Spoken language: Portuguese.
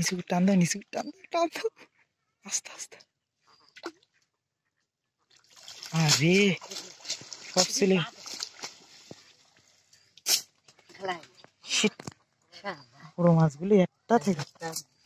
insultando, insultando, insultando. Asta, asta. A ver. Fofsile. Shit. Shit. Shit. Shit. Shit. Shit. Shit. Shit. Shit. Shit. Shit. Shit. Shit.